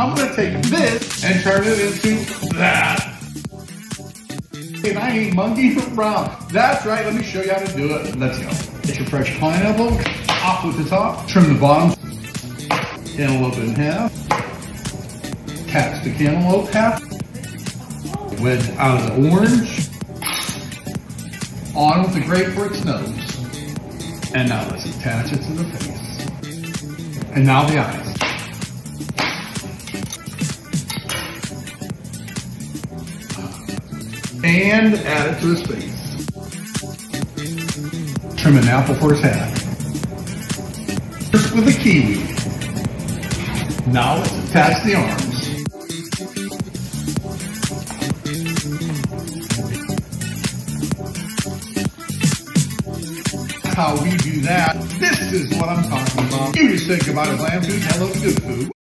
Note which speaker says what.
Speaker 1: I'm gonna take this and turn it into that. And I ain't monkey around. That's right, let me show you how to do it. Let's go. Get your fresh pineapple, off with the top, trim the bottom, cantaloupe in half, attach the cantaloupe half, wedge out of the orange, on with the grape for its nose. And now let's attach it to the face. And now the eyes. And add it to his face. Trim an apple for his hat. First with a kiwi. Now let's attach the arms. how we do that. This is what I'm talking about. You just think about it, lamb food, hello, food.